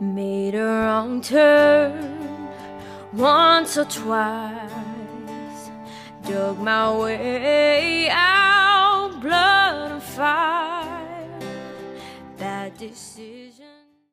Made a wrong turn once or twice. Dug my way out, blood and fire. Bad decision.